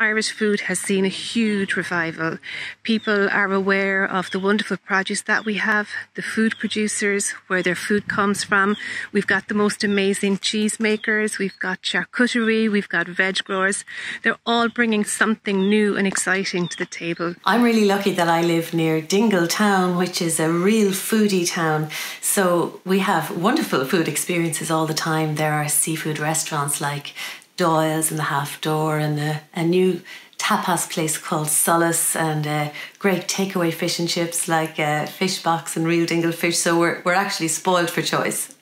Irish food has seen a huge revival. People are aware of the wonderful produce that we have, the food producers, where their food comes from. We've got the most amazing cheese makers, we've got charcuterie, we've got veg growers. They're all bringing something new and exciting to the table. I'm really lucky that I live near Dingle Town, which is a real foodie town. So we have wonderful food experiences all the time. There are seafood restaurants like Doyle's and the Half Door and a, a new tapas place called Solas and uh, great takeaway fish and chips like uh, Fish Box and Reel Dingle Fish. So we're, we're actually spoiled for choice.